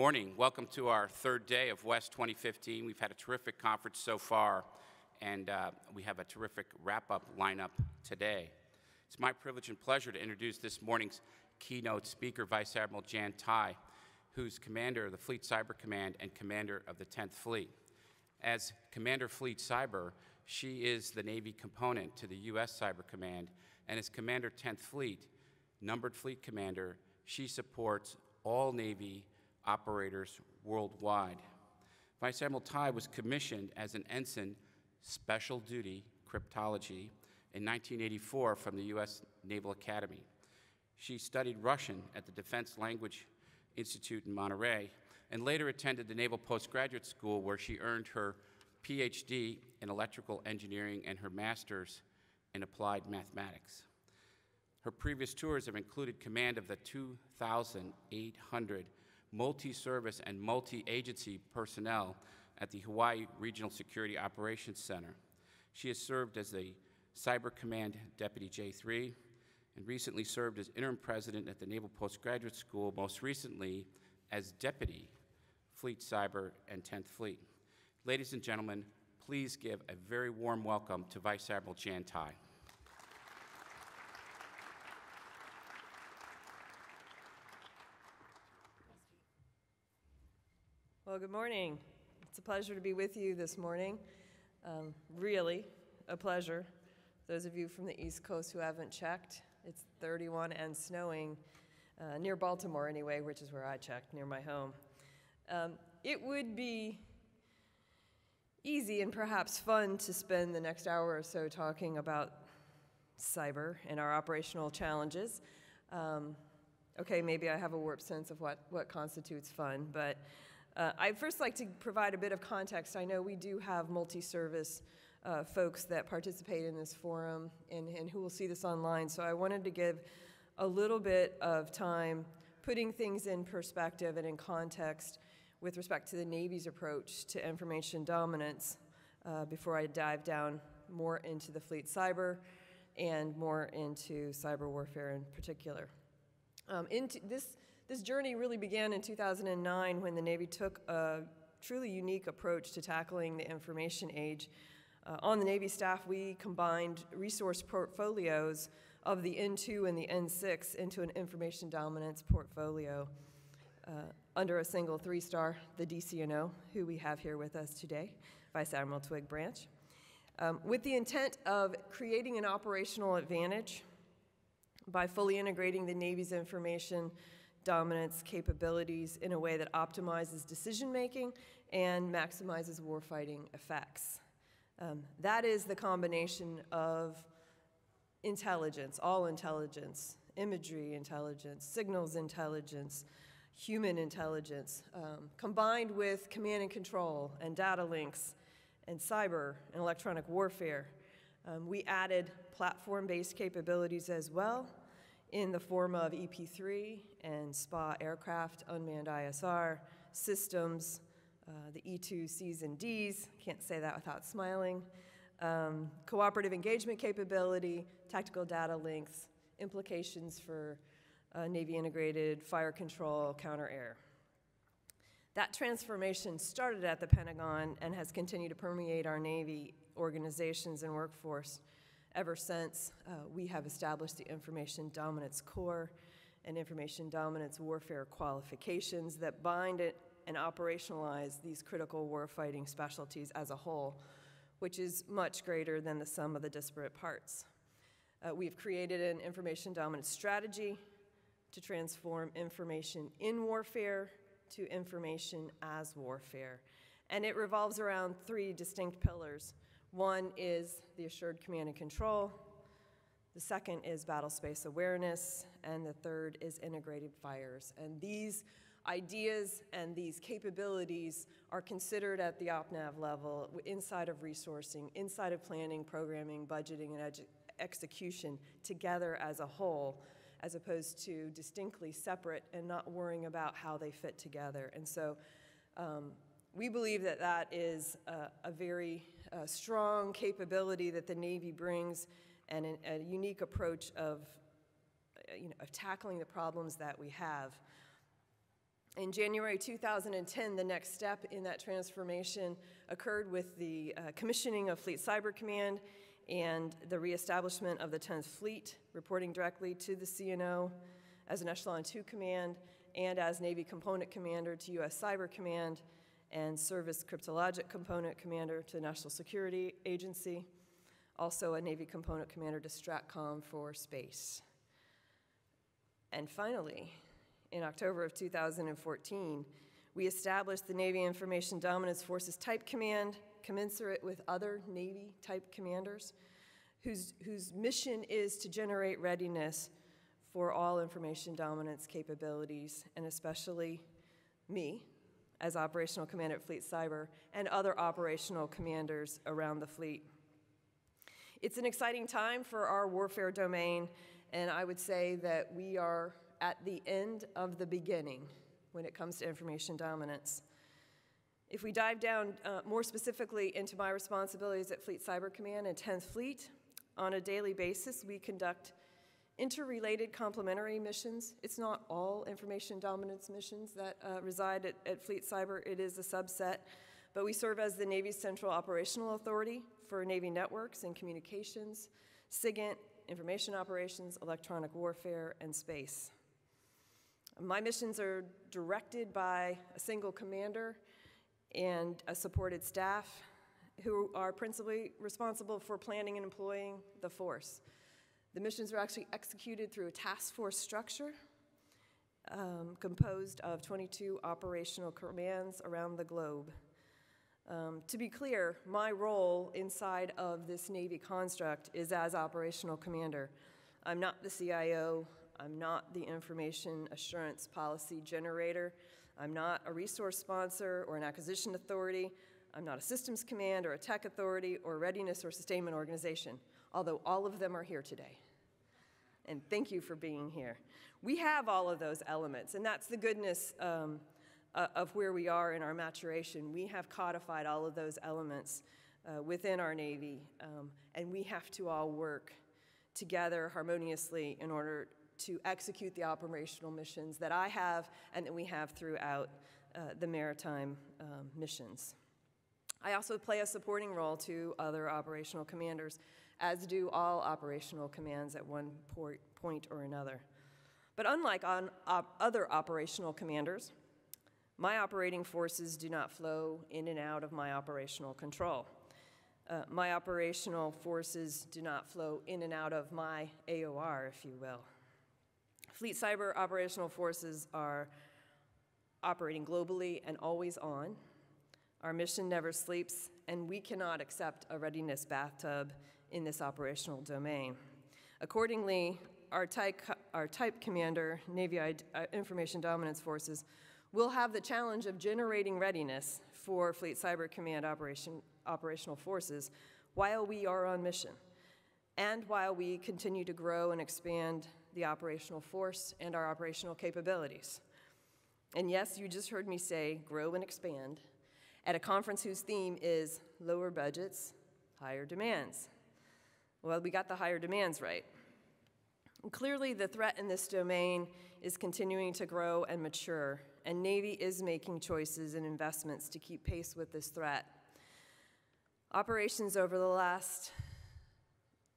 morning. Welcome to our third day of West 2015. We've had a terrific conference so far, and uh, we have a terrific wrap-up lineup today. It's my privilege and pleasure to introduce this morning's keynote speaker, Vice Admiral Jan Tighe, who's commander of the Fleet Cyber Command and commander of the 10th Fleet. As Commander Fleet Cyber, she is the Navy component to the U.S. Cyber Command, and as Commander 10th Fleet, numbered fleet commander, she supports all Navy operators worldwide. Vice Admiral Tighe was commissioned as an ensign special duty cryptology in 1984 from the U.S. Naval Academy. She studied Russian at the Defense Language Institute in Monterey and later attended the Naval Postgraduate School where she earned her PhD in electrical engineering and her master's in applied mathematics. Her previous tours have included command of the 2,800 multi-service and multi-agency personnel at the Hawaii Regional Security Operations Center. She has served as the Cyber Command Deputy J3 and recently served as interim president at the Naval Postgraduate School, most recently as Deputy Fleet Cyber and 10th Fleet. Ladies and gentlemen, please give a very warm welcome to Vice Admiral Jan Tighe. Well, good morning. It's a pleasure to be with you this morning. Um, really, a pleasure. Those of you from the East Coast who haven't checked, it's 31 and snowing uh, near Baltimore, anyway, which is where I checked, near my home. Um, it would be easy and perhaps fun to spend the next hour or so talking about cyber and our operational challenges. Um, okay, maybe I have a warped sense of what, what constitutes fun, but uh, I'd first like to provide a bit of context. I know we do have multi-service uh, folks that participate in this forum and, and who will see this online, so I wanted to give a little bit of time putting things in perspective and in context with respect to the Navy's approach to information dominance uh, before I dive down more into the fleet cyber and more into cyber warfare in particular. Um, into this this journey really began in 2009 when the Navy took a truly unique approach to tackling the information age. Uh, on the Navy staff, we combined resource portfolios of the N2 and the N6 into an information dominance portfolio uh, under a single three-star, the DCNO, who we have here with us today, Vice Admiral Twig Branch, um, with the intent of creating an operational advantage by fully integrating the Navy's information dominance capabilities in a way that optimizes decision making and maximizes warfighting effects. Um, that is the combination of intelligence, all intelligence, imagery intelligence, signals intelligence, human intelligence, um, combined with command and control and data links and cyber and electronic warfare. Um, we added platform-based capabilities as well in the form of EP3 and SPA aircraft, unmanned ISR, systems, uh, the E2Cs and Ds, can't say that without smiling, um, cooperative engagement capability, tactical data links, implications for uh, Navy integrated fire control, counter air. That transformation started at the Pentagon and has continued to permeate our Navy organizations and workforce ever since uh, we have established the Information Dominance Corps and Information Dominance Warfare qualifications that bind it and operationalize these critical warfighting specialties as a whole, which is much greater than the sum of the disparate parts. Uh, we've created an information dominance strategy to transform information in warfare to information as warfare. And it revolves around three distinct pillars one is the assured command and control, the second is battle space awareness, and the third is integrated fires. And these ideas and these capabilities are considered at the OPNAV level inside of resourcing, inside of planning, programming, budgeting, and execution together as a whole, as opposed to distinctly separate and not worrying about how they fit together. And so um, we believe that that is a, a very uh, strong capability that the Navy brings and an, a unique approach of, uh, you know, of tackling the problems that we have. In January 2010, the next step in that transformation occurred with the uh, commissioning of Fleet Cyber Command and the reestablishment of the 10th Fleet, reporting directly to the CNO as an Echelon 2 Command and as Navy Component Commander to U.S. Cyber Command and Service Cryptologic Component Commander to the National Security Agency, also a Navy Component Commander to STRATCOM for space. And finally, in October of 2014, we established the Navy Information Dominance Forces Type Command, commensurate with other Navy type commanders, whose, whose mission is to generate readiness for all information dominance capabilities, and especially me as operational commander at Fleet Cyber and other operational commanders around the fleet. It's an exciting time for our warfare domain, and I would say that we are at the end of the beginning when it comes to information dominance. If we dive down uh, more specifically into my responsibilities at Fleet Cyber Command and 10th Fleet, on a daily basis, we conduct interrelated complementary missions. It's not all information dominance missions that uh, reside at, at Fleet Cyber, it is a subset. But we serve as the Navy's central operational authority for Navy networks and communications, SIGINT, information operations, electronic warfare, and space. My missions are directed by a single commander and a supported staff who are principally responsible for planning and employing the force. The missions are actually executed through a task force structure um, composed of 22 operational commands around the globe. Um, to be clear, my role inside of this Navy construct is as operational commander. I'm not the CIO, I'm not the information assurance policy generator. I'm not a resource sponsor or an acquisition authority. I'm not a systems command or a tech authority or readiness or sustainment organization, although all of them are here today. And thank you for being here. We have all of those elements, and that's the goodness um, uh, of where we are in our maturation. We have codified all of those elements uh, within our Navy, um, and we have to all work together harmoniously in order to execute the operational missions that I have and that we have throughout uh, the maritime um, missions. I also play a supporting role to other operational commanders, as do all operational commands at one point, or another. But unlike on op other operational commanders, my operating forces do not flow in and out of my operational control. Uh, my operational forces do not flow in and out of my AOR, if you will. Fleet Cyber operational forces are operating globally and always on. Our mission never sleeps, and we cannot accept a readiness bathtub in this operational domain. Accordingly, our type, our type commander, Navy uh, Information Dominance Forces, will have the challenge of generating readiness for Fleet Cyber Command operation, operational forces while we are on mission and while we continue to grow and expand the operational force and our operational capabilities. And yes, you just heard me say grow and expand at a conference whose theme is lower budgets, higher demands. Well, we got the higher demands right. And clearly, the threat in this domain is continuing to grow and mature, and Navy is making choices and investments to keep pace with this threat. Operations over the last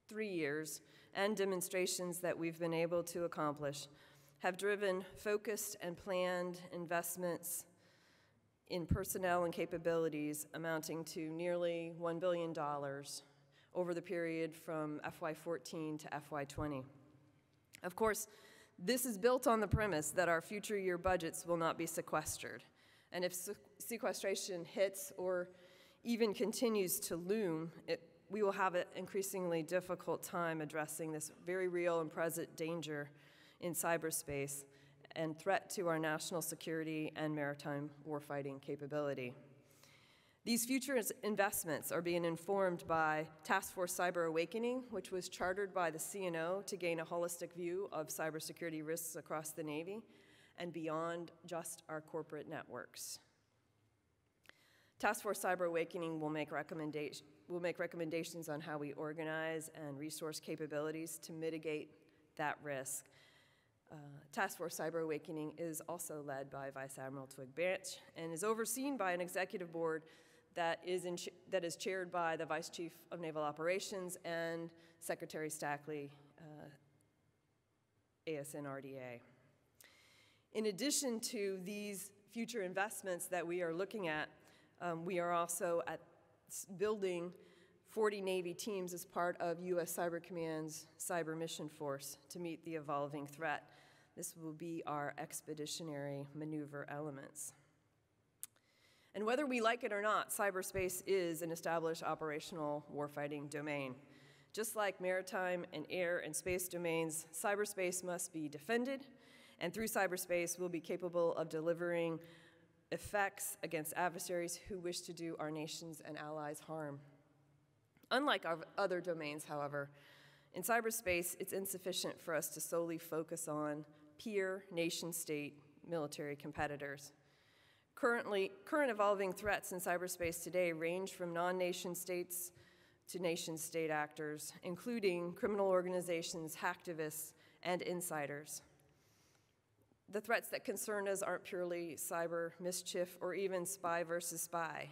three years and demonstrations that we've been able to accomplish have driven focused and planned investments in personnel and capabilities amounting to nearly $1 billion over the period from FY14 to FY20. Of course, this is built on the premise that our future year budgets will not be sequestered. And if sequestration hits or even continues to loom, it we will have an increasingly difficult time addressing this very real and present danger in cyberspace and threat to our national security and maritime warfighting capability. These future investments are being informed by Task Force Cyber Awakening, which was chartered by the CNO to gain a holistic view of cybersecurity risks across the Navy and beyond just our corporate networks. Task Force Cyber Awakening will make recommendations we'll make recommendations on how we organize and resource capabilities to mitigate that risk. Uh, Task Force Cyber Awakening is also led by Vice Admiral Twig Branch and is overseen by an executive board that is, in, that is chaired by the Vice Chief of Naval Operations and Secretary Stackley, uh, ASN RDA. In addition to these future investments that we are looking at, um, we are also at building 40 Navy teams as part of U.S. Cyber Command's Cyber Mission Force to meet the evolving threat. This will be our expeditionary maneuver elements. And whether we like it or not, cyberspace is an established operational warfighting domain. Just like maritime and air and space domains, cyberspace must be defended, and through cyberspace, we'll be capable of delivering effects against adversaries who wish to do our nations and allies harm. Unlike our other domains, however, in cyberspace, it's insufficient for us to solely focus on peer, nation state, military competitors. Currently, current evolving threats in cyberspace today range from non nation states to nation state actors, including criminal organizations, hacktivists, and insiders. The threats that concern us aren't purely cyber mischief or even spy versus spy.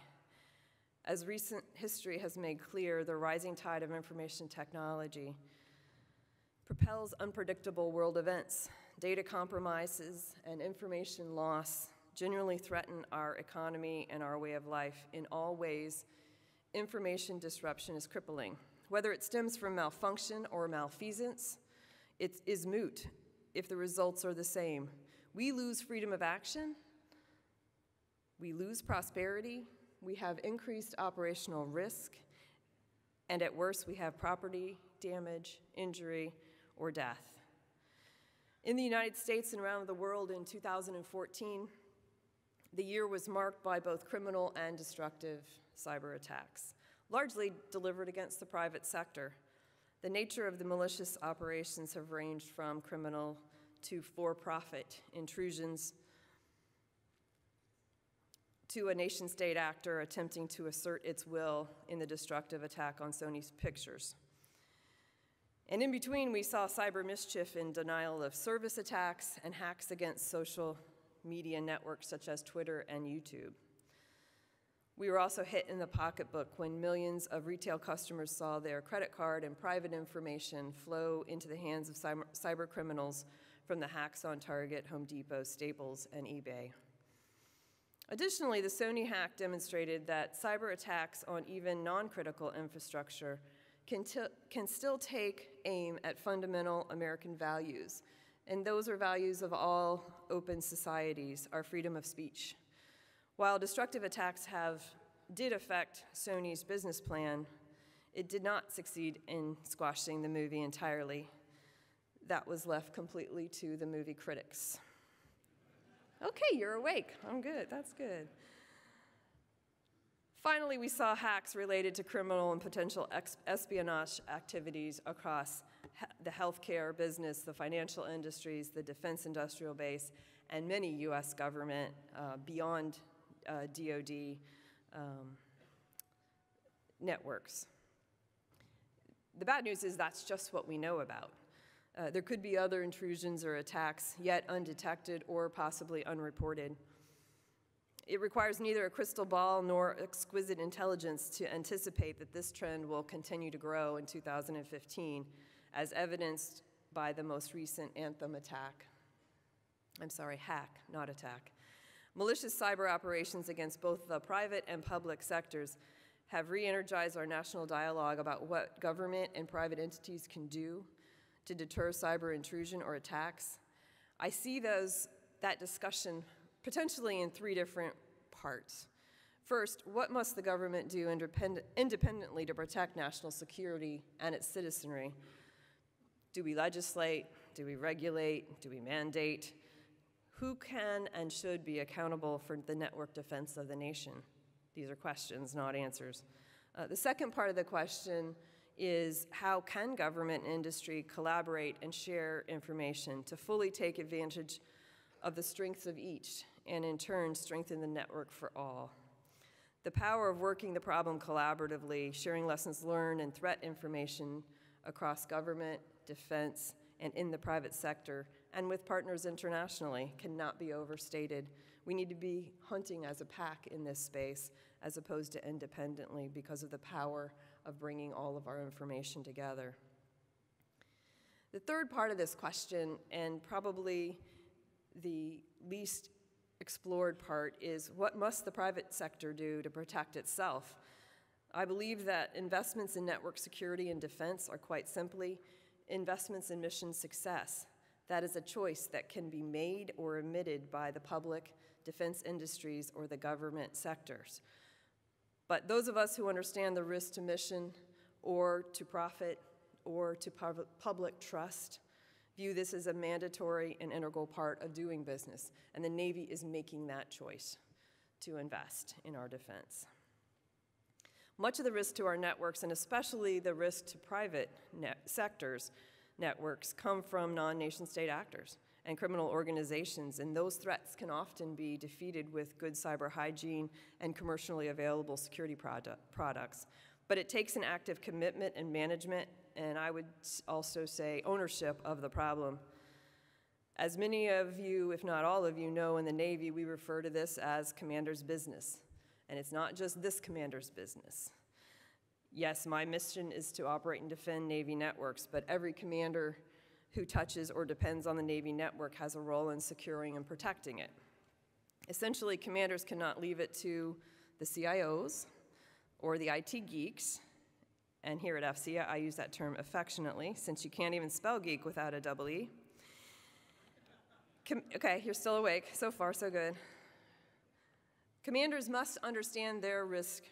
As recent history has made clear, the rising tide of information technology propels unpredictable world events. Data compromises and information loss generally threaten our economy and our way of life. In all ways, information disruption is crippling. Whether it stems from malfunction or malfeasance, it is moot if the results are the same. We lose freedom of action, we lose prosperity, we have increased operational risk, and at worst, we have property damage, injury, or death. In the United States and around the world in 2014, the year was marked by both criminal and destructive cyber attacks, largely delivered against the private sector. The nature of the malicious operations have ranged from criminal to for profit intrusions to a nation state actor attempting to assert its will in the destructive attack on Sony's pictures. And in between, we saw cyber mischief in denial of service attacks and hacks against social media networks such as Twitter and YouTube. We were also hit in the pocketbook when millions of retail customers saw their credit card and private information flow into the hands of cyber, criminals from the hacks on Target, Home Depot, Staples, and eBay. Additionally, the Sony hack demonstrated that cyber attacks on even non critical infrastructure can, can still take aim at fundamental American values. And those are values of all open societies, our freedom of speech. While destructive attacks have did affect Sony's business plan, it did not succeed in squashing the movie entirely. That was left completely to the movie critics. Okay, you're awake. I'm good. That's good. Finally, we saw hacks related to criminal and potential espionage activities across the healthcare business, the financial industries, the defense industrial base, and many U.S. government uh, beyond uh, DoD um, networks. The bad news is that's just what we know about. Uh, there could be other intrusions or attacks yet undetected or possibly unreported. It requires neither a crystal ball nor exquisite intelligence to anticipate that this trend will continue to grow in 2015, as evidenced by the most recent Anthem attack. I'm sorry, hack, not attack. Malicious cyber operations against both the private and public sectors have re energized our national dialogue about what government and private entities can do to deter cyber intrusion or attacks. I see those, that discussion potentially in three different parts. First, what must the government do independ independently to protect national security and its citizenry? Do we legislate? Do we regulate? Do we mandate? Who can and should be accountable for the network defense of the nation? These are questions, not answers. Uh, the second part of the question is how can government and industry collaborate and share information to fully take advantage of the strengths of each and in turn strengthen the network for all. The power of working the problem collaboratively, sharing lessons learned and threat information across government, defense, and in the private sector and with partners internationally cannot be overstated. We need to be hunting as a pack in this space as opposed to independently because of the power of bringing all of our information together. The third part of this question, and probably the least explored part, is what must the private sector do to protect itself? I believe that investments in network security and defense are quite simply investments in mission success. That is a choice that can be made or omitted by the public, defense industries, or the government sectors. But those of us who understand the risk to mission or to profit or to pub public trust view this as a mandatory and integral part of doing business, and the Navy is making that choice to invest in our defense. Much of the risk to our networks, and especially the risk to private net sectors networks, come from non-nation state actors and criminal organizations, and those threats can often be defeated with good cyber hygiene and commercially available security product, products. But it takes an active commitment and management, and I would also say ownership of the problem. As many of you, if not all of you, know in the Navy, we refer to this as commander's business. And it's not just this commander's business. Yes, my mission is to operate and defend Navy networks, but every commander who touches or depends on the Navy network has a role in securing and protecting it. Essentially, commanders cannot leave it to the CIOs or the IT geeks, and here at AFCEA I use that term affectionately since you can't even spell geek without a double E. Com okay, you're still awake. So far, so good. Commanders must understand their risk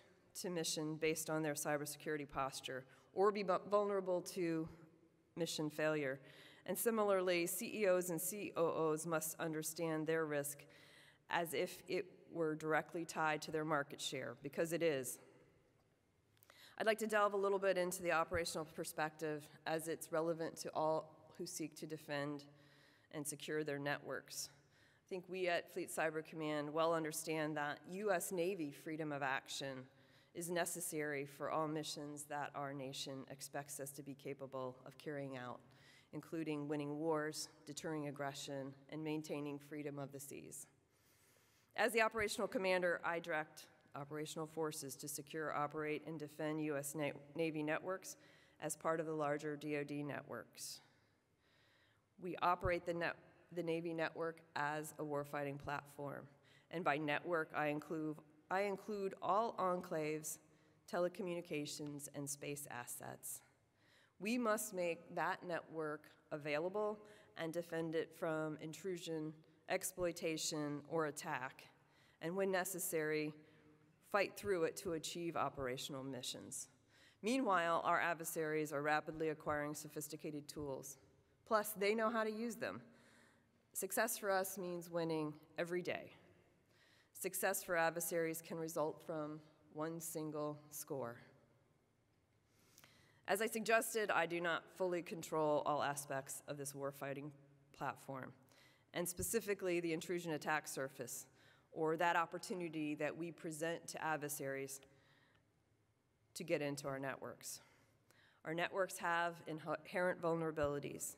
to mission based on their cybersecurity posture or be vulnerable to mission failure. And similarly, CEOs and COOs must understand their risk as if it were directly tied to their market share, because it is. I'd like to delve a little bit into the operational perspective as it's relevant to all who seek to defend and secure their networks think we at Fleet Cyber Command well understand that U.S. Navy freedom of action is necessary for all missions that our nation expects us to be capable of carrying out, including winning wars, deterring aggression, and maintaining freedom of the seas. As the operational commander, I direct operational forces to secure, operate, and defend U.S. Na Navy networks as part of the larger DoD networks. We operate the net the Navy network as a warfighting platform. And by network, I include, I include all enclaves, telecommunications, and space assets. We must make that network available and defend it from intrusion, exploitation, or attack, and when necessary, fight through it to achieve operational missions. Meanwhile, our adversaries are rapidly acquiring sophisticated tools. Plus, they know how to use them. Success for us means winning every day. Success for adversaries can result from one single score. As I suggested, I do not fully control all aspects of this warfighting platform, and specifically the intrusion attack surface, or that opportunity that we present to adversaries to get into our networks. Our networks have inherent vulnerabilities.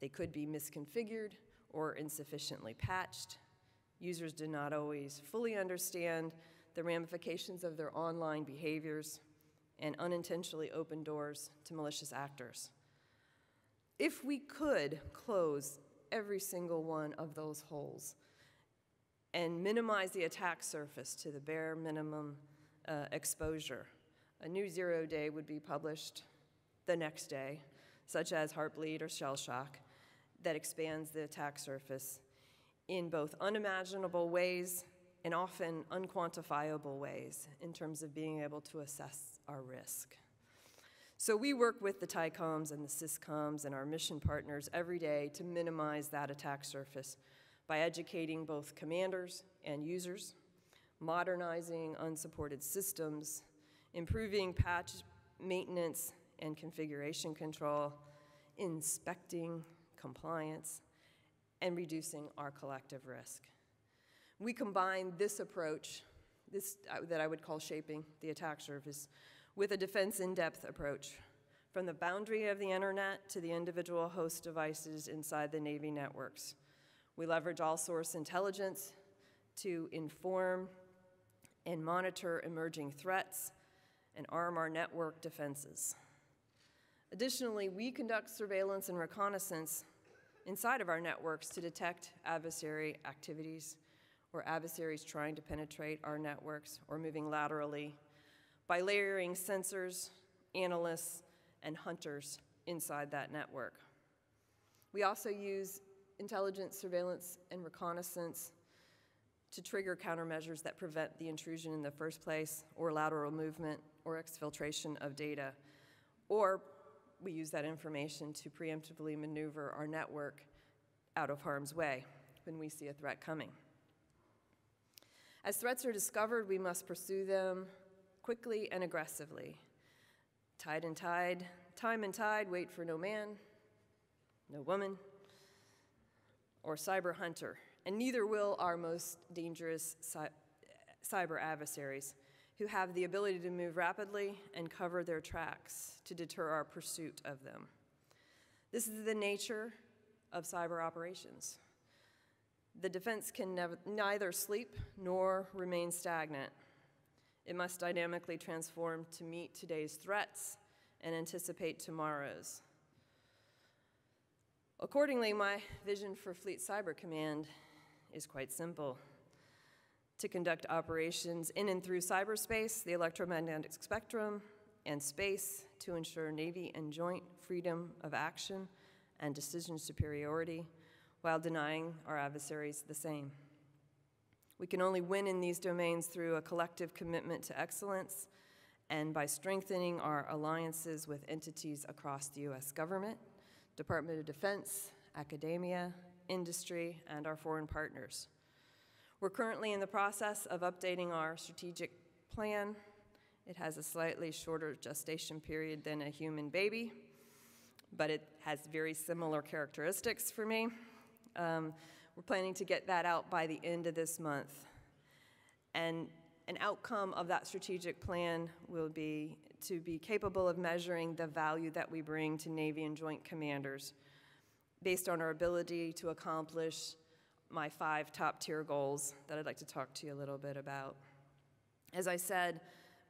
They could be misconfigured, or insufficiently patched. Users do not always fully understand the ramifications of their online behaviors and unintentionally open doors to malicious actors. If we could close every single one of those holes and minimize the attack surface to the bare minimum uh, exposure, a new zero day would be published the next day, such as heartbleed or shell shock, that expands the attack surface in both unimaginable ways and often unquantifiable ways in terms of being able to assess our risk. So we work with the TYCOMs and the SYSCOMs and our mission partners every day to minimize that attack surface by educating both commanders and users, modernizing unsupported systems, improving patch maintenance and configuration control, inspecting compliance, and reducing our collective risk. We combine this approach, this uh, that I would call shaping the attack surface, with a defense in-depth approach from the boundary of the internet to the individual host devices inside the Navy networks. We leverage all source intelligence to inform and monitor emerging threats and arm our network defenses. Additionally, we conduct surveillance and reconnaissance inside of our networks to detect adversary activities or adversaries trying to penetrate our networks or moving laterally by layering sensors, analysts, and hunters inside that network. We also use intelligence, surveillance, and reconnaissance to trigger countermeasures that prevent the intrusion in the first place, or lateral movement, or exfiltration of data. Or we use that information to preemptively maneuver our network out of harm's way when we see a threat coming. As threats are discovered, we must pursue them quickly and aggressively. Tide and tide, time and tide, wait for no man, no woman, or cyber hunter, and neither will our most dangerous cy- cyber adversaries who have the ability to move rapidly and cover their tracks to deter our pursuit of them. This is the nature of cyber operations. The defense can nev- neither sleep nor remain stagnant. It must dynamically transform to meet today's threats and anticipate tomorrow's. Accordingly, my vision for Fleet Cyber Command is quite simple to conduct operations in and through cyberspace, the electromagnetic spectrum, and space to ensure Navy and joint freedom of action and decision superiority while denying our adversaries the same. We can only win in these domains through a collective commitment to excellence and by strengthening our alliances with entities across the U.S. government, Department of Defense, academia, industry, and our foreign partners. We're currently in the process of updating our strategic plan. It has a slightly shorter gestation period than a human baby, but it has very similar characteristics for me. Um, we're planning to get that out by the end of this month. And an outcome of that strategic plan will be to be capable of measuring the value that we bring to Navy and Joint Commanders based on our ability to accomplish my five top tier goals that I'd like to talk to you a little bit about. As I said,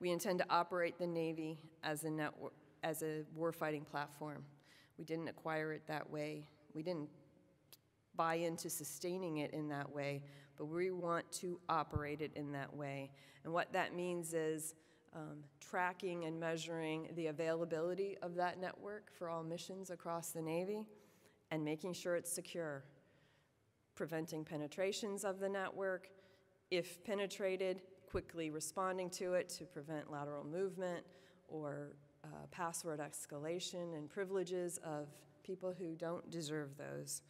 we intend to operate the Navy as a network, as a warfighting platform. We didn't acquire it that way. We didn't buy into sustaining it in that way, but we want to operate it in that way. And what that means is um, tracking and measuring the availability of that network for all missions across the Navy and making sure it's secure, preventing penetrations of the network. If penetrated, quickly responding to it to prevent lateral movement or uh, password escalation and privileges of people who don't deserve those.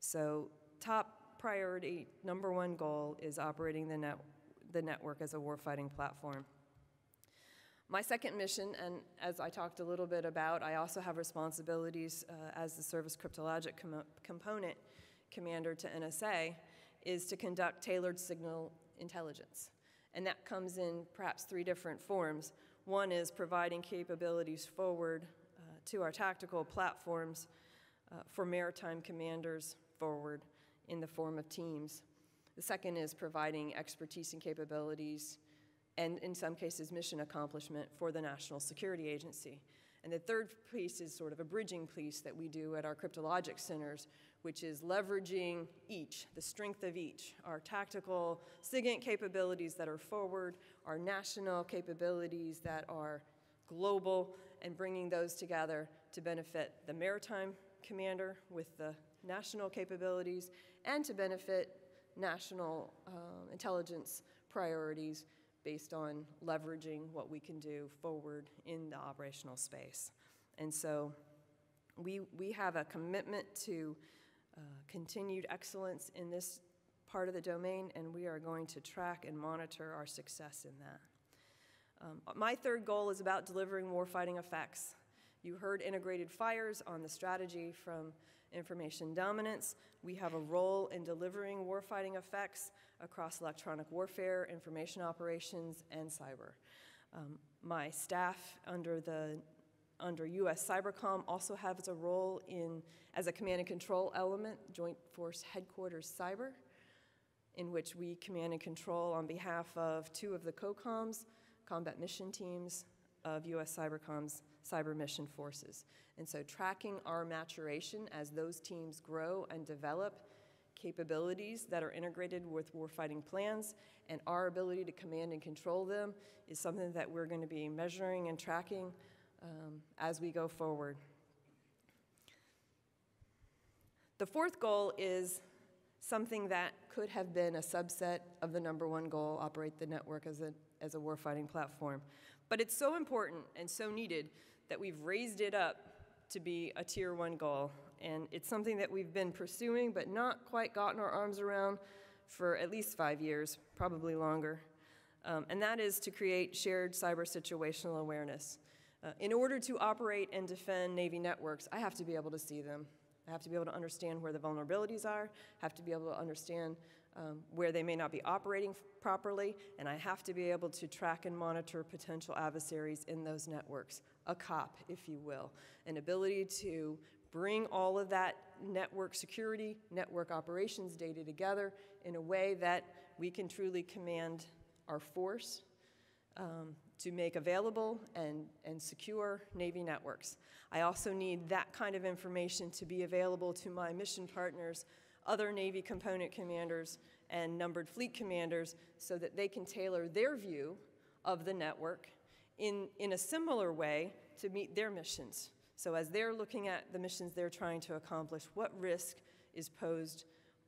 So, top priority, number one goal is operating the, net, the network as a warfighting platform. My second mission, and as I talked a little bit about, I also have responsibilities uh, as the service cryptologic com component commander to NSA, is to conduct tailored signal intelligence. And that comes in perhaps three different forms. One is providing capabilities forward uh, to our tactical platforms uh, for maritime commanders forward in the form of teams. The second is providing expertise and capabilities, and in some cases, mission accomplishment for the National Security Agency. And the third piece is sort of a bridging piece that we do at our cryptologic centers, which is leveraging each, the strength of each, our tactical SIGINT capabilities that are forward, our national capabilities that are global, and bringing those together to benefit the maritime commander with the national capabilities and to benefit national um, intelligence priorities based on leveraging what we can do forward in the operational space. And so we, we have a commitment to uh, continued excellence in this part of the domain, and we are going to track and monitor our success in that. Um, my third goal is about delivering warfighting effects. You heard integrated fires on the strategy from information dominance. We have a role in delivering warfighting effects across electronic warfare, information operations, and cyber. Um, my staff under the under US Cybercom also has a role in, as a command and control element, Joint Force Headquarters Cyber, in which we command and control on behalf of two of the COCOMs, combat mission teams of US Cybercom's cyber mission forces. And so tracking our maturation as those teams grow and develop capabilities that are integrated with warfighting plans and our ability to command and control them is something that we're going to be measuring and tracking um, as we go forward. The fourth goal is something that could have been a subset of the number one goal, operate the network as a, as a warfighting platform. But it's so important and so needed that we've raised it up to be a tier one goal. And it's something that we've been pursuing but not quite gotten our arms around for at least five years, probably longer. Um, and that is to create shared cyber situational awareness. Uh, in order to operate and defend Navy networks, I have to be able to see them. I have to be able to understand where the vulnerabilities are, have to be able to understand um, where they may not be operating properly, and I have to be able to track and monitor potential adversaries in those networks, a COP, if you will, an ability to bring all of that network security, network operations data together in a way that we can truly command our force um, to make available and, and secure Navy networks. I also need that kind of information to be available to my mission partners, other Navy component commanders, and numbered fleet commanders so that they can tailor their view of the network in, in a similar way to meet their missions. So as they're looking at the missions they're trying to accomplish, what risk is posed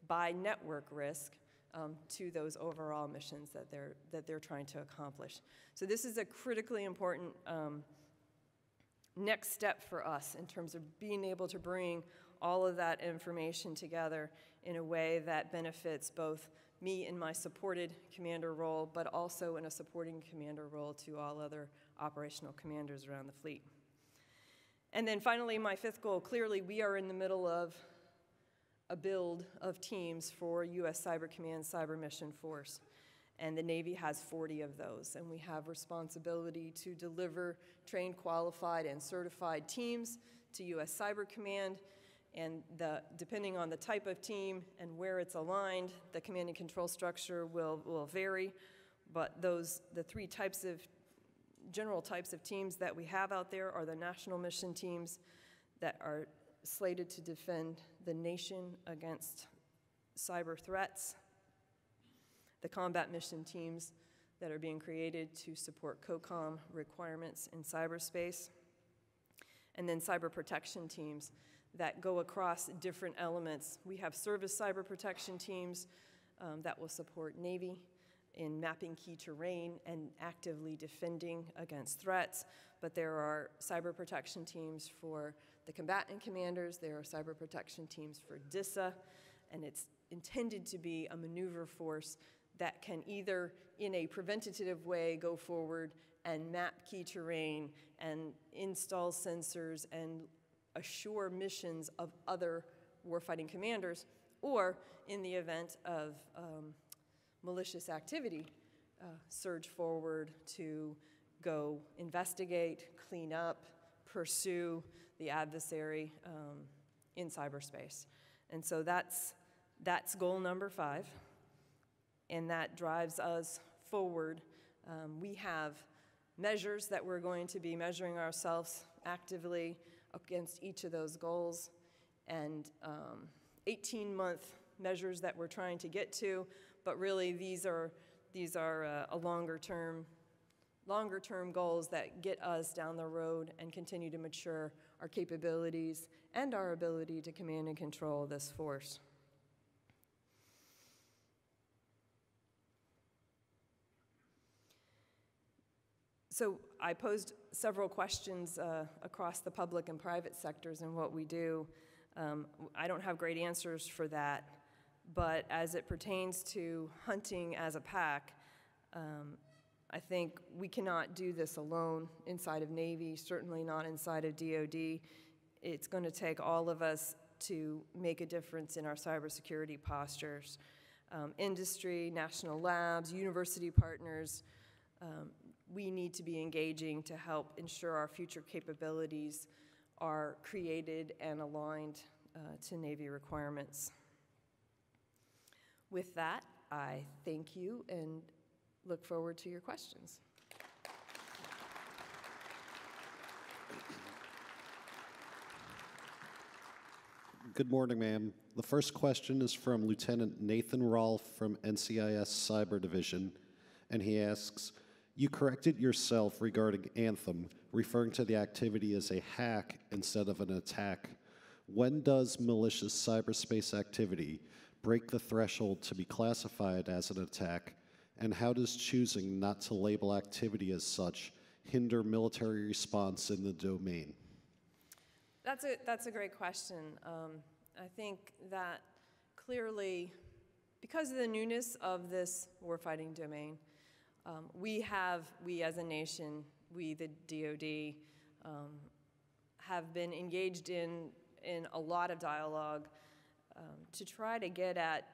by network risk um, to those overall missions that they're, that they're trying to accomplish. So this is a critically important um, next step for us in terms of being able to bring all of that information together in a way that benefits both me in my supported commander role, but also in a supporting commander role to all other operational commanders around the fleet. And then finally, my fifth goal clearly, we are in the middle of a build of teams for U.S. Cyber Command Cyber Mission Force. And the Navy has 40 of those. And we have responsibility to deliver trained, qualified, and certified teams to U.S. Cyber Command. And the, depending on the type of team and where it's aligned, the command and control structure will, will vary. But those, the three types of, general types of teams that we have out there are the national mission teams that are slated to defend the nation against cyber threats, the combat mission teams that are being created to support COCOM requirements in cyberspace, and then cyber protection teams that go across different elements. We have service cyber protection teams um, that will support Navy in mapping key terrain and actively defending against threats, but there are cyber protection teams for the combatant commanders, there are cyber protection teams for DISA, and it's intended to be a maneuver force that can either, in a preventative way, go forward and map key terrain and install sensors and assure missions of other warfighting commanders, or in the event of um, malicious activity, uh, surge forward to go investigate, clean up, pursue, the adversary um, in cyberspace. And so that's, that's goal number five, and that drives us forward. Um, we have measures that we're going to be measuring ourselves actively against each of those goals, and 18 um, month measures that we're trying to get to, but really these are, these are uh, a longer term longer term goals that get us down the road and continue to mature our capabilities, and our ability to command and control this force. So I posed several questions uh, across the public and private sectors and what we do. Um, I don't have great answers for that, but as it pertains to hunting as a pack, um, I think we cannot do this alone inside of Navy, certainly not inside of DoD. It's going to take all of us to make a difference in our cybersecurity postures. Um, industry, national labs, university partners, um, we need to be engaging to help ensure our future capabilities are created and aligned uh, to Navy requirements. With that, I thank you and look forward to your questions. Good morning, ma'am. The first question is from Lieutenant Nathan Rolfe from NCIS Cyber Division, and he asks, you corrected yourself regarding Anthem, referring to the activity as a hack instead of an attack. When does malicious cyberspace activity break the threshold to be classified as an attack, and how does choosing not to label activity as such hinder military response in the domain? That's a, that's a great question. Um, I think that clearly, because of the newness of this warfighting domain, um, we have, we as a nation, we the DoD, um, have been engaged in, in a lot of dialogue um, to try to get at,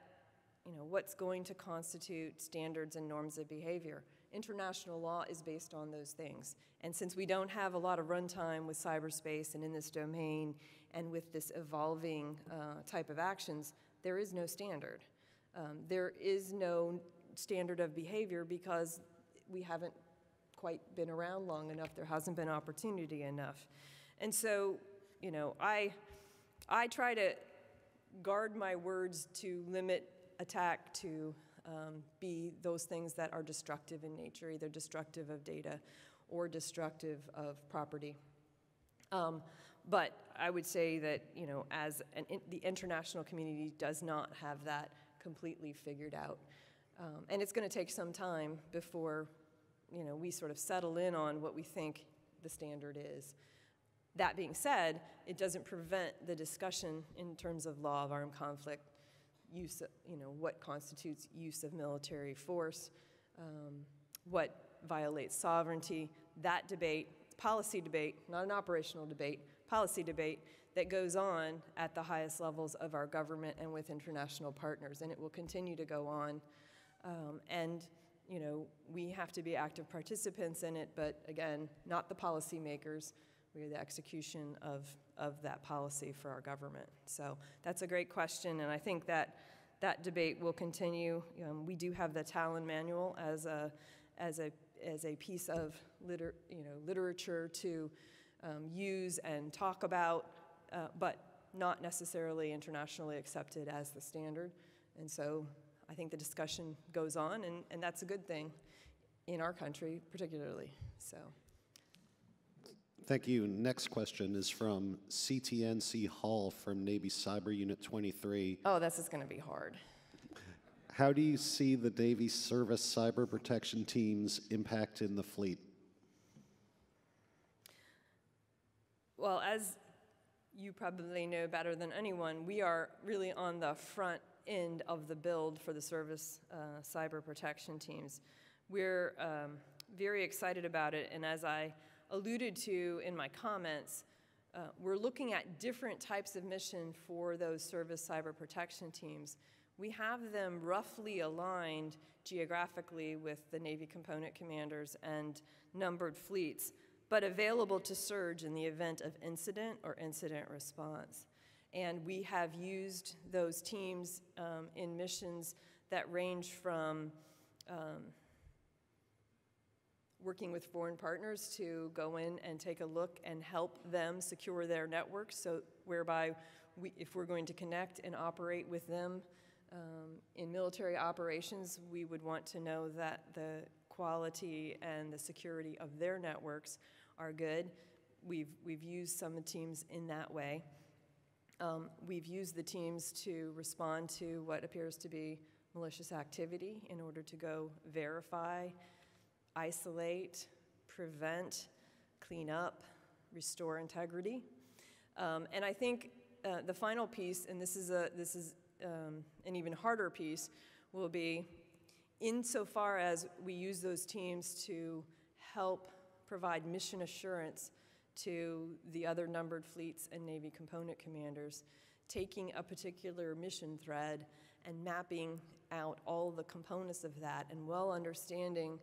you know, what's going to constitute standards and norms of behavior. International law is based on those things. And since we don't have a lot of runtime with cyberspace and in this domain and with this evolving uh, type of actions, there is no standard. Um, there is no standard of behavior because we haven't quite been around long enough. There hasn't been opportunity enough. And so, you know, I, I try to guard my words to limit attack to um, be those things that are destructive in nature, either destructive of data or destructive of property. Um, but I would say that, you know, as an, the international community does not have that completely figured out. Um, and it's going to take some time before, you know, we sort of settle in on what we think the standard is. That being said, it doesn't prevent the discussion in terms of law of armed conflict, use, of, you know, what constitutes use of military force, um, what violates sovereignty, that debate, policy debate, not an operational debate, policy debate that goes on at the highest levels of our government and with international partners, and it will continue to go on um, and, you know, we have to be active participants in it, but again, not the policymakers. We are the execution of, of that policy for our government. So that's a great question, and I think that that debate will continue. Um, we do have the Tallinn Manual as a, as a, as a piece of liter, you know, literature to um, use and talk about, uh, but not necessarily internationally accepted as the standard. And so I think the discussion goes on, and, and that's a good thing in our country, particularly. So. Thank you. Next question is from CTNC Hall from Navy Cyber Unit 23. Oh, this is going to be hard. How do you see the Navy service cyber protection teams impact in the fleet? Well, as you probably know better than anyone, we are really on the front end of the build for the service uh, cyber protection teams. We're um, very excited about it, and as I alluded to in my comments, uh, we're looking at different types of mission for those service cyber protection teams. We have them roughly aligned geographically with the Navy component commanders and numbered fleets, but available to surge in the event of incident or incident response. And we have used those teams um, in missions that range from um, working with foreign partners to go in and take a look and help them secure their networks, so whereby we, if we're going to connect and operate with them um, in military operations, we would want to know that the quality and the security of their networks are good. We've, we've used some of the teams in that way. Um, we've used the teams to respond to what appears to be malicious activity in order to go verify, isolate, prevent, clean up, restore integrity. Um, and I think uh, the final piece, and this is, a, this is um, an even harder piece, will be insofar as we use those teams to help provide mission assurance to the other numbered fleets and Navy component commanders, taking a particular mission thread and mapping out all the components of that and well understanding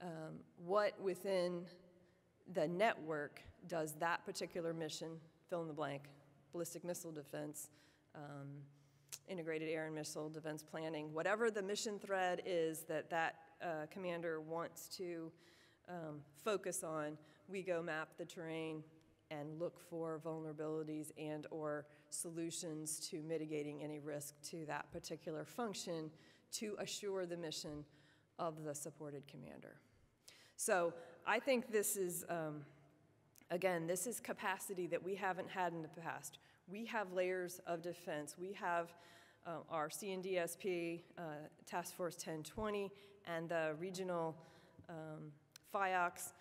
um, what within the network does that particular mission, fill in the blank, ballistic missile defense, um, integrated air and missile defense planning, whatever the mission thread is that that uh, commander wants to um, focus on, we go map the terrain and look for vulnerabilities and or solutions to mitigating any risk to that particular function to assure the mission of the supported commander. So I think this is, um, again, this is capacity that we haven't had in the past. We have layers of defense. We have uh, our CNDSP, uh, Task Force 1020, and the regional um, FIOCs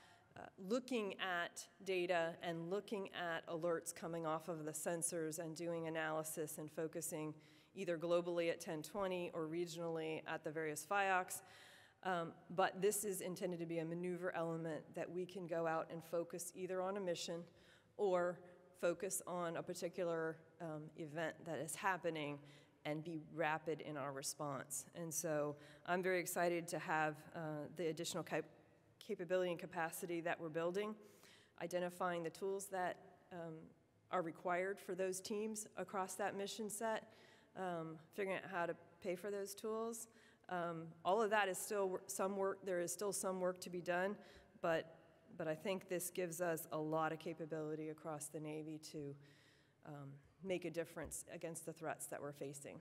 looking at data and looking at alerts coming off of the sensors and doing analysis and focusing either globally at 1020 or regionally at the various FIOCs. Um, but this is intended to be a maneuver element that we can go out and focus either on a mission or focus on a particular um, event that is happening and be rapid in our response. And so I'm very excited to have uh, the additional cap- capability and capacity that we're building, identifying the tools that um, are required for those teams across that mission set, um, figuring out how to pay for those tools. Um, all of that is still some work, there is still some work to be done, but, but I think this gives us a lot of capability across the Navy to um, make a difference against the threats that we're facing.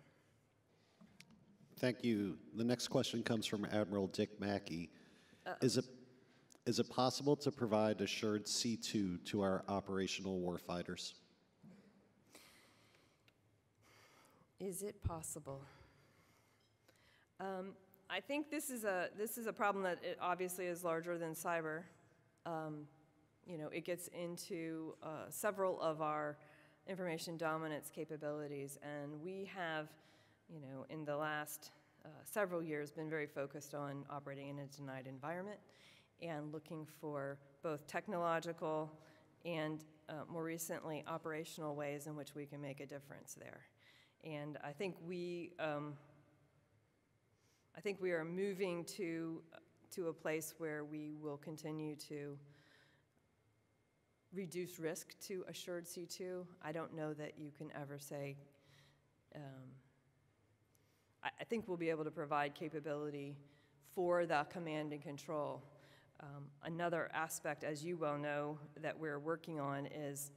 Thank you. The next question comes from Admiral Dick Mackey. Is it, is it possible to provide assured C2 to our operational warfighters? Is it possible? Um, I think this is a this is a problem that obviously is larger than cyber. Um, you know, it gets into uh, several of our information dominance capabilities, and we have, you know, in the last uh, several years, been very focused on operating in a denied environment and looking for both technological and uh, more recently operational ways in which we can make a difference there. And I think we, um, I think we are moving to, to a place where we will continue to reduce risk to assured C2. I don't know that you can ever say, um, I, I think we'll be able to provide capability for the command and control. Um, another aspect, as you well know, that we're working on is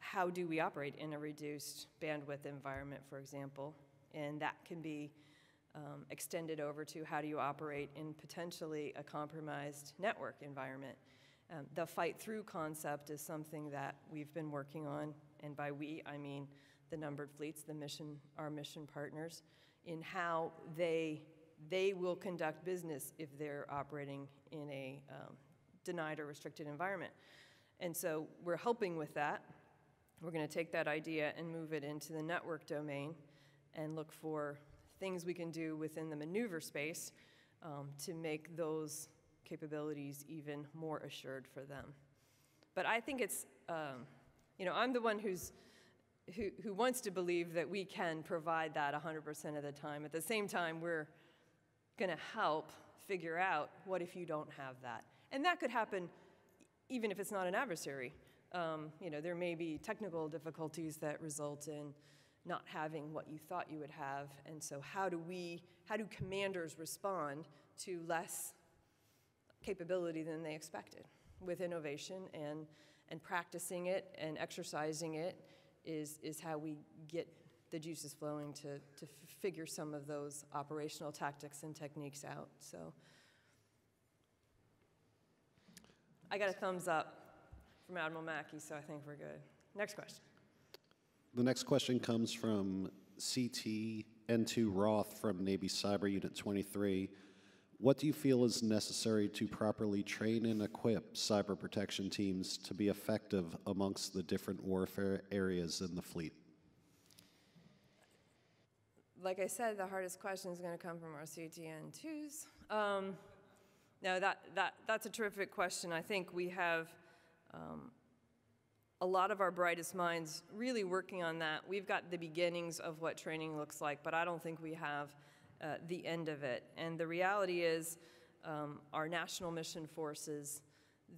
how do we operate in a reduced bandwidth environment, for example? And that can be um, extended over to how do you operate in potentially a compromised network environment. Um, the fight through concept is something that we've been working on, and by we, I mean the numbered fleets, the mission, our mission partners, in how they they will conduct business if they're operating in a um, denied or restricted environment. And so we're helping with that. We're going to take that idea and move it into the network domain and look for things we can do within the maneuver space um, to make those capabilities even more assured for them. But I think it's, um, you know, I'm the one who's, who, who wants to believe that we can provide that 100% of the time. At the same time, we're going to help figure out what if you don't have that. And that could happen even if it's not an adversary. Um, you know, there may be technical difficulties that result in not having what you thought you would have. And so how do we, how do commanders respond to less capability than they expected? With innovation and, and practicing it and exercising it is, is how we get the juices flowing to, to figure some of those operational tactics and techniques out. So I got a thumbs up from Admiral Mackey, so I think we're good. Next question. The next question comes from CT N2 Roth from Navy Cyber Unit 23. What do you feel is necessary to properly train and equip cyber protection teams to be effective amongst the different warfare areas in the fleet? Like I said, the hardest question is going to come from our CTN2s. Um, no, that, that, that's a terrific question. I think we have um, a lot of our brightest minds really working on that. We've got the beginnings of what training looks like, but I don't think we have uh, the end of it. And the reality is, um, our national mission forces,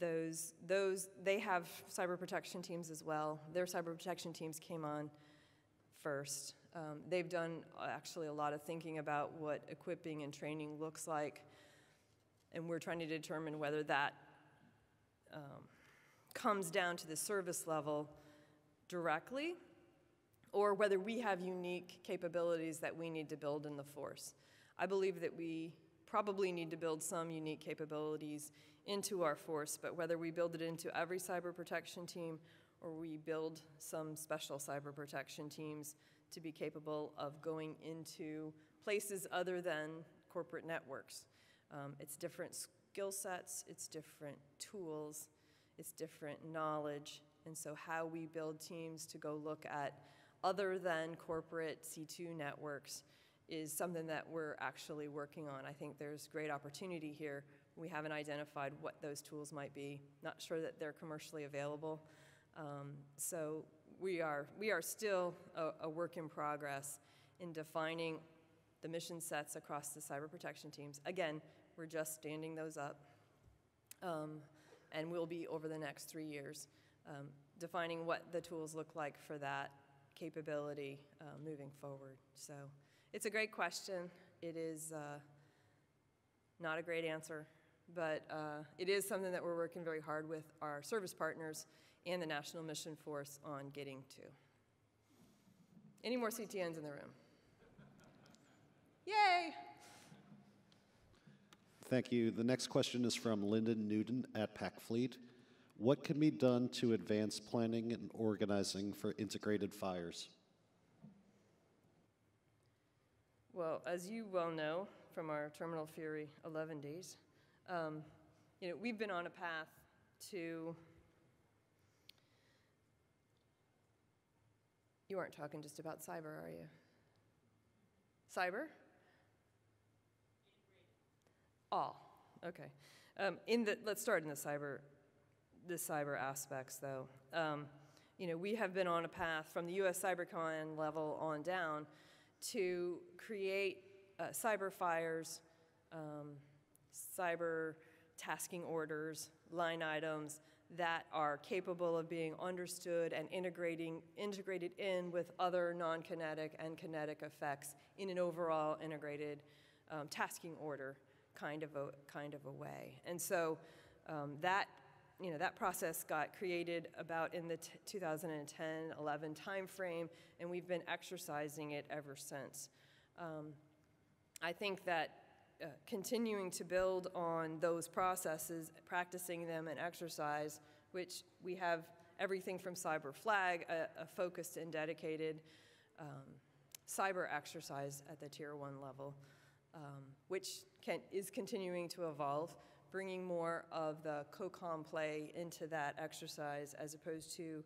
those, those, they have cyber protection teams as well. Their cyber protection teams came on first. Um, they've done uh, actually a lot of thinking about what equipping and training looks like, and we're trying to determine whether that um, comes down to the service level directly or whether we have unique capabilities that we need to build in the force. I believe that we probably need to build some unique capabilities into our force, but whether we build it into every cyber protection team or we build some special cyber protection teams to be capable of going into places other than corporate networks. Um, it's different skill sets, it's different tools, it's different knowledge, and so how we build teams to go look at other than corporate C2 networks is something that we're actually working on. I think there's great opportunity here. We haven't identified what those tools might be. Not sure that they're commercially available. Um, so we are, we are still a, a work in progress in defining the mission sets across the cyber protection teams. Again, we're just standing those up. Um, and will be over the next three years, um, defining what the tools look like for that capability uh, moving forward. So it's a great question. It is uh, not a great answer, but uh, it is something that we're working very hard with our service partners and the National Mission Force on getting to. Any more CTNs in the room? Yay! Thank you. The next question is from Lyndon Newton at PacFleet. What can be done to advance planning and organizing for integrated fires? Well, as you well know from our Terminal Fury 11 days, um, you know, we've been on a path to. You aren't talking just about cyber, are you? Cyber? All, okay. Um, in the, let's start in the cyber, the cyber aspects, though. Um, you know, we have been on a path from the U.S. Cyber Command level on down to create uh, cyber fires, um, cyber tasking orders, line items that are capable of being understood and integrating, integrated in with other non-kinetic and kinetic effects in an overall integrated um, tasking order kind of a, kind of a way. And so um, that, you know, that process got created about in the 2010-11 timeframe, and we've been exercising it ever since. Um, I think that uh, continuing to build on those processes, practicing them and exercise, which we have everything from Cyber Flag, a, a focused and dedicated um, cyber exercise at the tier one level, um, which can, is continuing to evolve, bringing more of the COCOM play into that exercise as opposed to,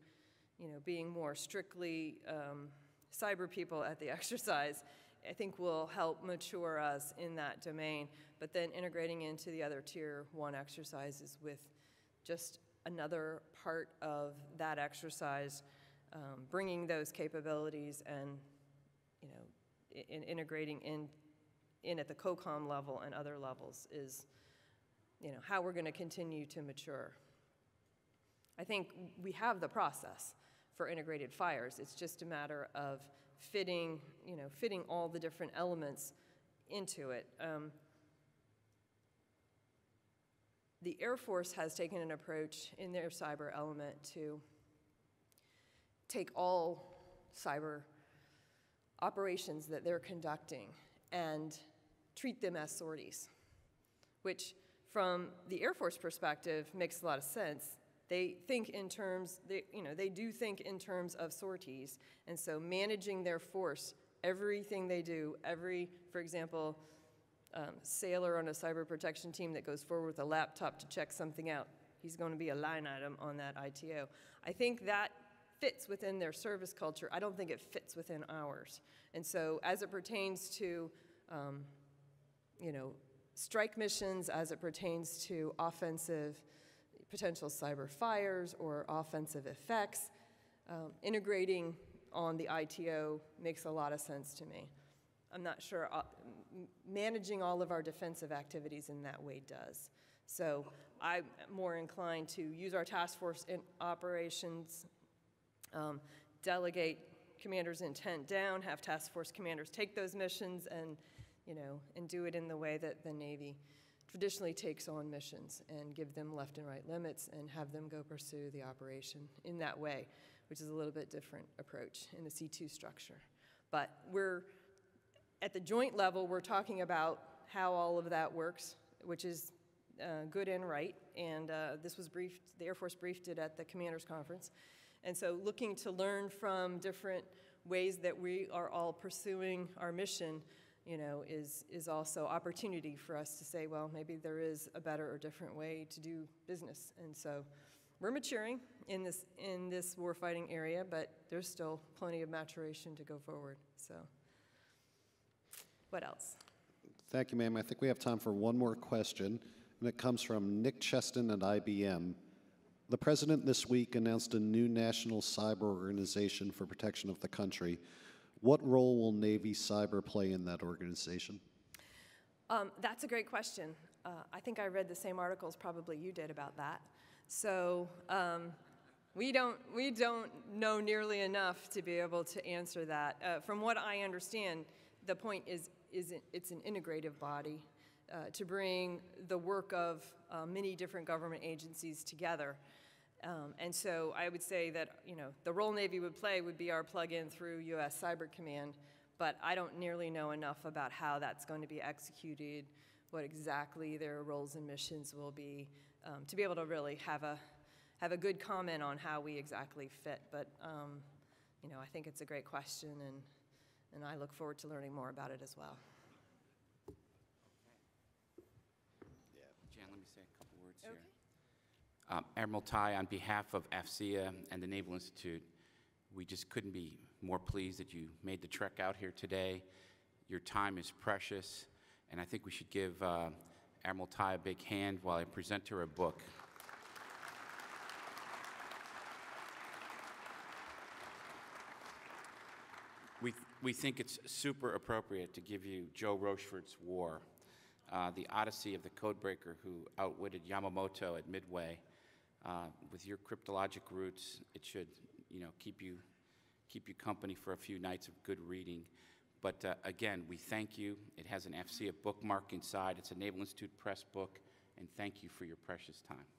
you know, being more strictly um, cyber people at the exercise. I think will help mature us in that domain, but then integrating into the other tier one exercises with just another part of that exercise, um, bringing those capabilities and, you know, in integrating in in at the COCOM level and other levels is, you know, how we're going to continue to mature. I think we have the process for integrated fires. It's just a matter of fitting, you know, fitting all the different elements into it. Um, the Air Force has taken an approach in their cyber element to take all cyber operations that they're conducting and treat them as sorties, which from the Air Force perspective makes a lot of sense. They think in terms, they, you know, they do think in terms of sorties, and so managing their force, everything they do, every, for example, um, sailor on a cyber protection team that goes forward with a laptop to check something out, he's going to be a line item on that ITO. I think that fits within their service culture. I don't think it fits within ours. And so, as it pertains to um, you know, strike missions as it pertains to offensive potential cyber fires or offensive effects. Um, integrating on the ITO makes a lot of sense to me. I'm not sure, uh, managing all of our defensive activities in that way does. So I'm more inclined to use our task force in operations, um, delegate commanders' intent down, have task force commanders take those missions and, you know, and do it in the way that the Navy traditionally takes on missions and give them left and right limits and have them go pursue the operation in that way, which is a little bit different approach in the C2 structure. But we're, at the joint level, we're talking about how all of that works, which is uh, good and right. And uh, this was briefed, the Air Force briefed it at the Commanders Conference. And so looking to learn from different ways that we are all pursuing our mission, you know, is, is also opportunity for us to say, well, maybe there is a better or different way to do business. And so we're maturing in this, in this warfighting area, but there's still plenty of maturation to go forward. So what else? Thank you, ma'am. I think we have time for one more question, and it comes from Nick Cheston at IBM. The president this week announced a new national cyber organization for protection of the country. What role will Navy cyber play in that organization? Um, that's a great question. Uh, I think I read the same articles probably you did about that. So um, we don't we don't know nearly enough to be able to answer that. Uh, from what I understand, the point is is it's an integrative body uh, to bring the work of uh, many different government agencies together. Um, and so I would say that you know the role Navy would play would be our plug-in through U.S. Cyber Command, but I don't nearly know enough about how that's going to be executed, what exactly their roles and missions will be, um, to be able to really have a have a good comment on how we exactly fit. But um, you know, I think it's a great question, and and I look forward to learning more about it as well. Jan, let me say a couple words here. Um, Admiral Tighe, on behalf of AFCEA and the Naval Institute, we just couldn't be more pleased that you made the trek out here today. Your time is precious, and I think we should give uh, Admiral Tighe a big hand while I present her a book. We, we think it's super appropriate to give you Joe Rochefort's War, uh, the odyssey of the codebreaker who outwitted Yamamoto at Midway. Uh, with your cryptologic roots, it should, you know, keep you, keep you company for a few nights of good reading. But uh, again, we thank you. It has an AFCEA bookmark inside. It's a Naval Institute Press book, and thank you for your precious time.